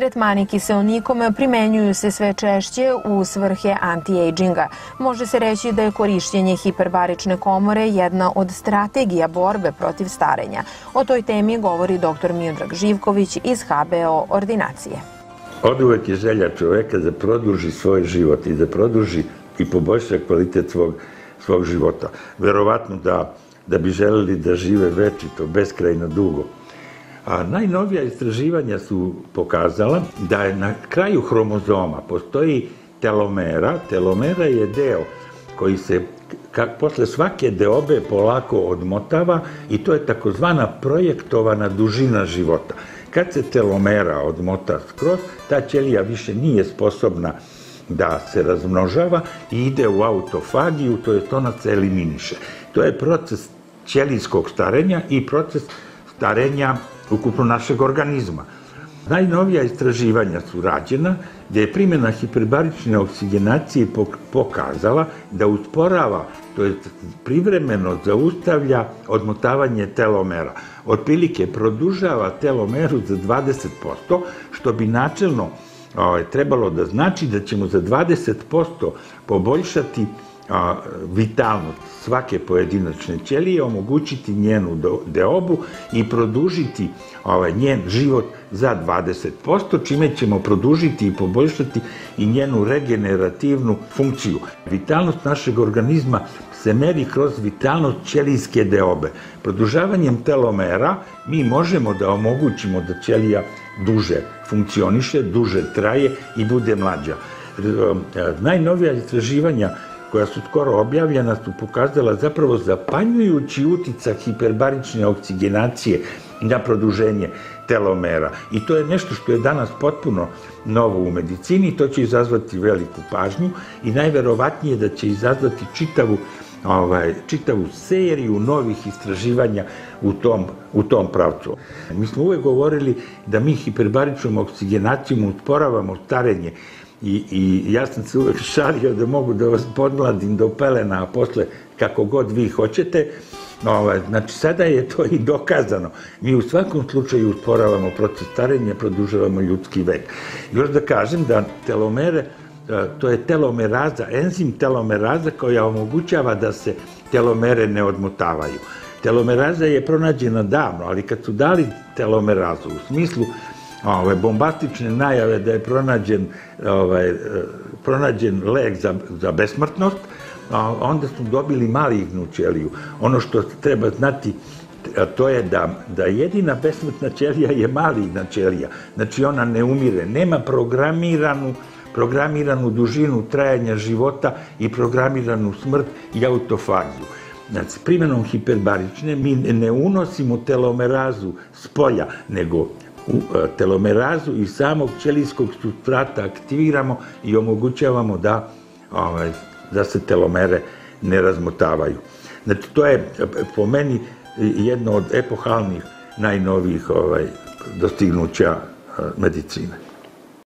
Tretmani kiselnikom primenjuju se sve češće u svrhe anti-aginga. Može se reći da je korišćenje hiperbarične komore jedna od strategija borbe protiv starenja. O toj temi govori dr. Miodrag Živković iz HBO ordinacije. Od uvek je želja čoveka da produži svoj život i da produži i poboljša kvalitet svog, svog života. Verovatno da, da bi želeli da žive večito, beskrajno dugo. A najnovija istraživanja su pokazala da je na kraju hromozoma postoji telomera. Telomera je deo koji se kak, posle svake deobe polako odmotava i to je takozvana projektovana dužina života. Kad se telomera odmota skroz, ta ćelija više nije sposobna da se razmnožava i ide u autofagiju, to je ona se eliminiše. To je proces ćelijskog starenja i proces starenja ukupno našeg organizma. Najnovija istraživanja su rađena gde je primjena hiperbarične oksigenacije pokazala da usporava, to je privremeno zaustavlja odmotavanje telomera. Otprilike produžava telomeru za 20%, što bi načelno ovaj, trebalo da znači da ćemo za 20% poboljšati a, vitalnost svake pojedinačne ćelije, omogućiti njenu deobu i produžiti ovaj, njen život za 20%, čime ćemo produžiti i poboljšati i njenu regenerativnu funkciju. Vitalnost našeg organizma se meri kroz vitalnost ćelijske deobe. Produžavanjem telomera mi možemo da omogućimo da ćelija duže funkcioniše, duže traje i bude mlađa. Najnovija istraživanja koja su skoro objavljena su pokazala zapravo zapanjujući uticak hiperbarične oksigenacije na produženje telomera. I to je nešto što je danas potpuno novo u medicini, to će izazvati veliku pažnju i najverovatnije da će izazvati čitavu ovaj, čitavu seriju novih istraživanja u tom, u tom pravcu. Mi smo uvek govorili da mi hiperbaričnom oksigenacijom usporavamo starenje I, I ja sam se uvek šalio da mogu da vas podmladim do pelena, a posle kako god vi hoćete. Ovaj, znači, sada je to i dokazano. Mi u svakom slučaju usporavamo proces starenja, produžavamo ljudski vek. Još da kažem da telomere, e, to je telomeraza, enzim telomeraza koja omogućava da se telomere ne odmotavaju. Telomeraza je pronađena davno, ali kad su dali telomerazu u smislu ove, bombastične najave da je pronađen, ovaj, pronađen lek za, za besmrtnost, a onda smo dobili malignu ćeliju. Ono što treba znati, to je da, da jedina besmrtna ćelija je maligna ćelija. Znači ona ne umire, nema programiranu programiranu dužinu trajanja života i programiranu smrt i autofagiju. Znači, primjenom hiperbarične mi ne unosimo telomerazu s polja, nego u e, telomerazu i samog ćelijskog substrata aktiviramo i omogućavamo da, ovaj, da se telomere ne razmotavaju. Znači, to je e, po meni jedno od epohalnih najnovijih ovaj, dostignuća e, medicine.